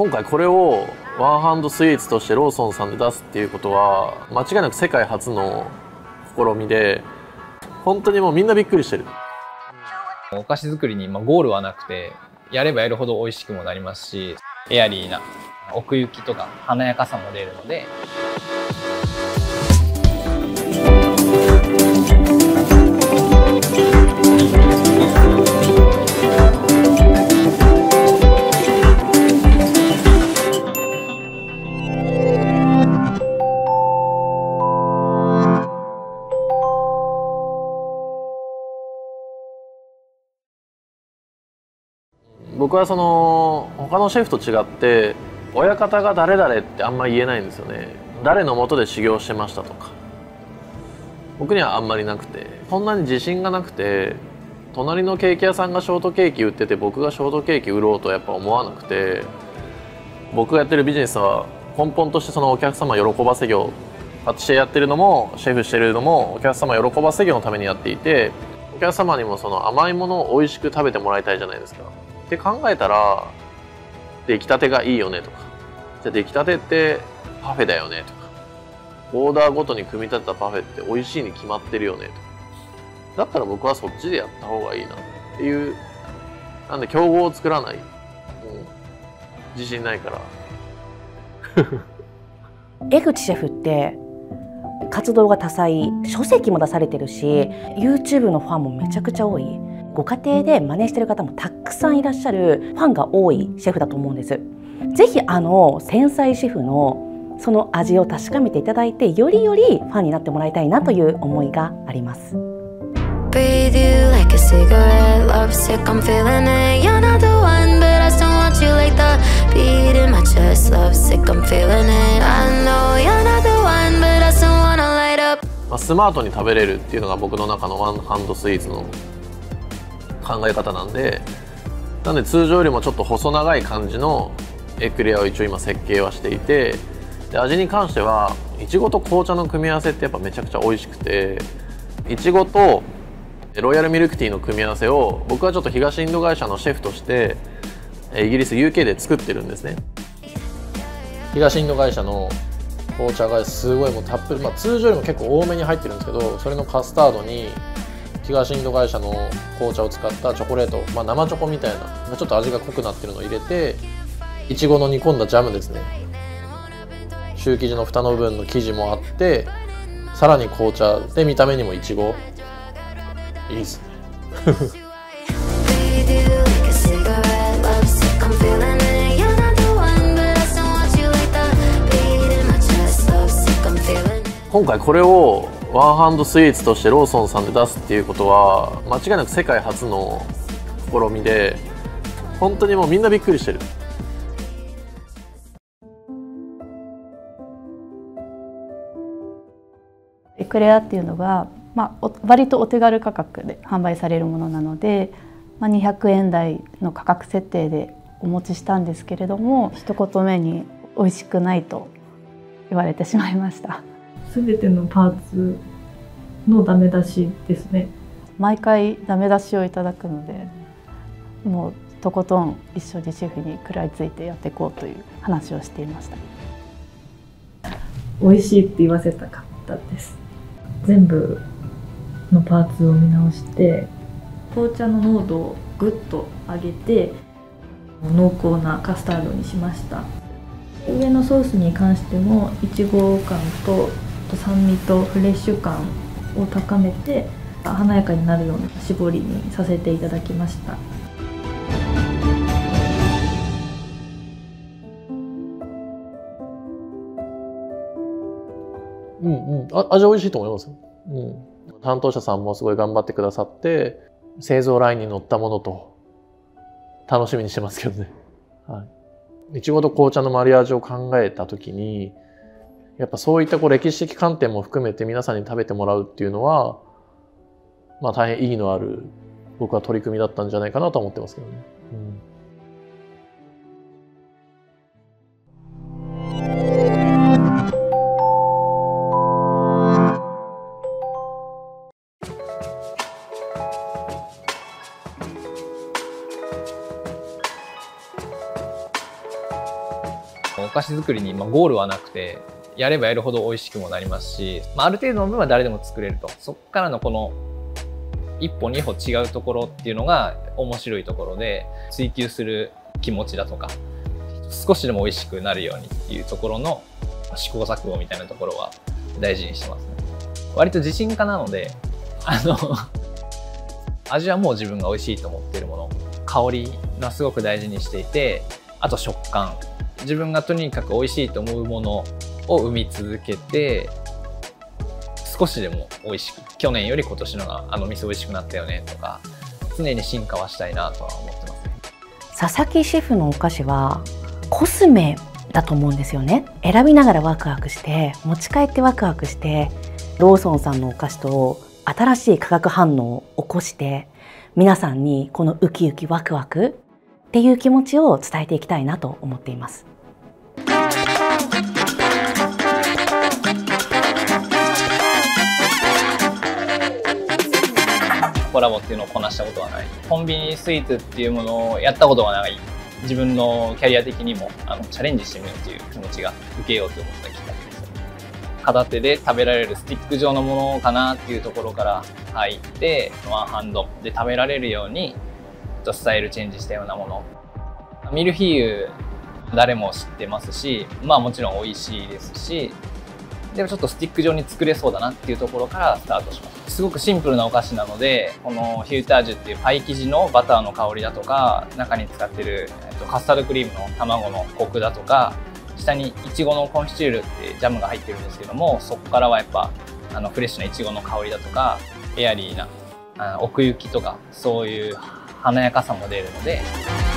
今回これをワンハンドスイーツとしてローソンさんで出すっていうことは間違いなく世界初の試みで本当にもうみんなびっくりしてる。お菓子作りにゴールはなくてやればやるほど美味しくもなりますしエアリーな奥行きとか華やかさも出るので。僕はその他のシェフと違って親方が誰々ってあんまり言えないんですよね。誰のもとで修行してましたとか。僕にはあんまりなくて。そんなに自信がなくて隣のケーキ屋さんがショートケーキ売ってて僕がショートケーキ売ろうとはやっぱ思わなくて僕がやってるビジネスは根本としてそのお客様喜ばせ業パティシエやってるのもシェフしてるのもお客様喜ばせ業のためにやっていてお客様にもその甘いものを美味しく食べてもらいたいじゃないですか。って考えたら出来たてがいいよねとか。じゃあ出来たてってパフェだよねとか。オーダーごとに組み立てたパフェって美味しいに決まってるよねとか。だったら僕はそっちでやった方がいいなっていうなんで競合を作らない。もう自信ないから。江口シェフって活動が多彩。書籍も出されてるし YouTube のファンもめちゃくちゃ多いご家庭で真似してる方もたくさんいらっしゃるファンが多いシェフだと思うんです。ぜひあの繊細シェフのその味を確かめていただいてよりよりファンになってもらいたいなという思いがあります。スマートに食べれるっていうのが僕の中のワンハンドスイーツの考え方なんでなんで通常よりもちょっと細長い感じのエクレアを一応今設計はしていてで味に関してはいちごと紅茶の組み合わせってやっぱめちゃくちゃ美味しくていちごとロイヤルミルクティーの組み合わせを僕はちょっと東インド会社のシェフとしてイギリス UK で作ってるんですね。東インド会社の紅茶がすごいもうたっぷり、まあ、通常よりも結構多めに入ってるんですけどそれのカスタードに東インド会社の紅茶を使ったチョコレート、まあ、生チョコみたいなちょっと味が濃くなってるのを入れていちごの煮込んだジャムですね。シュー生地の蓋の部分の生地もあってさらに紅茶で見た目にもいちごいいですね。今回これをワンハンドスイーツとしてローソンさんで出すっていうことは間違いなく世界初の試みで本当にもうみんなびっくりしてるエクレアっていうのが、まあ、割とお手軽価格で販売されるものなので、まあ、200円台の価格設定でお持ちしたんですけれども一言目に美味しくないと言われてしまいました。全てのパーツのダメ出しですね。毎回ダメ出しをいただくのでもうとことん一緒にシェフに食らいついてやっていこうという話をしていました。美味しいって言わせたかったです。全部のパーツを見直して紅茶の濃度をぐっと上げて濃厚なカスタードにしました。上のソースに関してもいちご感とと酸味とフレッシュ感を高めて華やかになるような絞りにさせていただきました。うんうん。あ味美味しいと思います？よ、うん、担当者さんもすごい頑張ってくださって製造ラインに乗ったものと楽しみにしてますけどね。はい。いちごと紅茶のマリアージュを考えた時にやっぱそういったこう歴史的観点も含めて皆さんに食べてもらうっていうのは、まあ大変意義のある僕は取り組みだったんじゃないかなと思ってますけどね。うんお菓子作りにまゴールはなくてやればやるほど美味しくもなりますし、まあ、ある程度の分は誰でも作れると。そこからのこの一歩二歩違うところっていうのが面白いところで追求する気持ちだとか少しでも美味しくなるようにっていうところの試行錯誤みたいなところは大事にしてますね。割と自信家なのであの 味はもう自分が美味しいと思っているもの香りがすごく大事にしていてあと食感。自分がとにかく美味しいと思うものを生み続けて少しでも美味しく去年より今年のがあの店美味しくなったよねとか常に進化はしたいなとは思ってますね。佐々木シェフのお菓子はコスメだと思うんですよね。選びながらワクワクして持ち帰ってワクワクしてローソンさんのお菓子と新しい化学反応を起こして皆さんにこのウキウキワクワクっていう気持ちを伝えていきたいなと思っています。コラボっていうのをこなしたことはない。コンビニスイーツっていうものをやったことがない。自分のキャリア的にもあのチャレンジしてみようという気持ちが受けようと思ったきっかけです。片手で食べられるスティック状のものかなっていうところから入ってワンハンドで食べられるようにスタイルチェンジしたようなもの。ミルフィーユ誰も知ってますしまあもちろん美味しいですしでもちょっとスティック状に作れそうだなっていうところからスタートしますすごくシンプルなお菓子なのでこのヒュータージュっていうパイ生地のバターの香りだとか中に使ってる、えっと、カスタードクリームの卵のコクだとか下にいちごのコンフィチュールってジャムが入ってるんですけどもそこからはやっぱあのフレッシュないちごの香りだとかエアリーなあ奥行きとかそういう華やかさも出るので。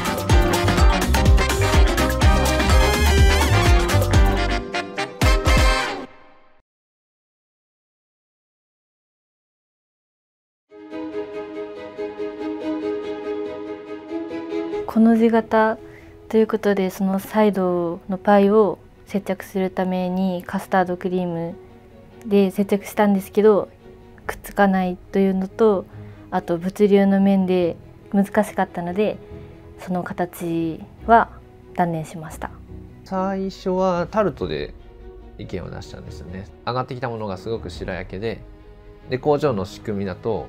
この字型ということでそのサイドのパイを接着するためにカスタードクリームで接着したんですけどくっつかないというのとあと物流の面で難しかったのでその形は断念しました。最初はタルトで意見を出したんですよね。上がってきたものがすごく白焼けでで工場の仕組みだと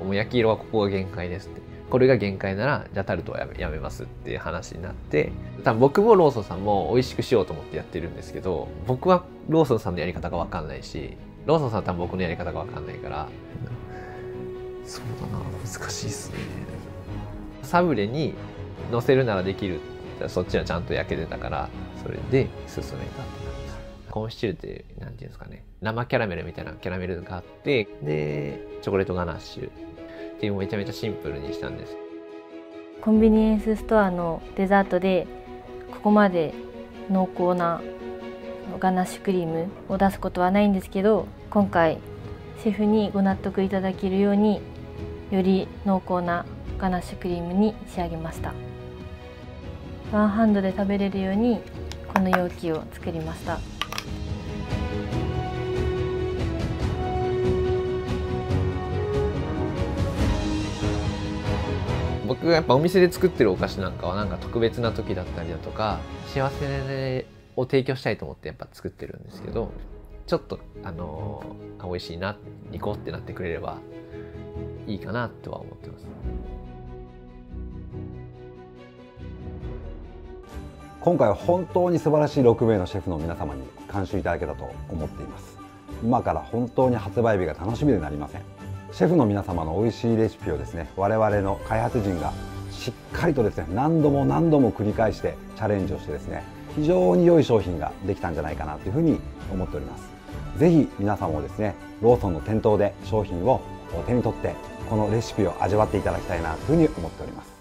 もう焼き色はここが限界ですって。これが限界ならじゃあタルトはやめますっていう話になって多分僕もローソンさんも美味しくしようと思ってやってるんですけど僕はローソンさんのやり方が分かんないしローソンさんは多分僕のやり方が分かんないからそうだな難しいっすね。サブレに乗せるならできるそっちはちゃんと焼けてたからそれで進めたコンシチューって何ていうんですかね。生キャラメルみたいなキャラメルがあってでチョコレートガナッシュっていうめちゃめちゃシンプルにしたんです。コンビニエンスストアのデザートでここまで濃厚なガナッシュクリームを出すことはないんですけど今回シェフにご納得いただけるようにより濃厚なガナッシュクリームに仕上げました。ワンハンドで食べれるようにこの容器を作りました。僕がやっぱお店で作ってるお菓子なんかはなんか特別な時だったりだとか幸せを提供したいと思ってやっぱ作ってるんですけどちょっとあの美味しいな行こうってなってくれればいいかなとは思ってます。今回は本当に素晴らしい6名のシェフの皆様に監修いただけたと思っています。今から本当に発売日が楽しみでなりません。シェフの皆様の美味しいレシピをですね我々の開発陣がしっかりとですね何度も何度も繰り返してチャレンジをしてですね非常に良い商品ができたんじゃないかなというふうに思っております。是非皆さんもですねローソンの店頭で商品を手に取ってこのレシピを味わっていただきたいなというふうに思っております。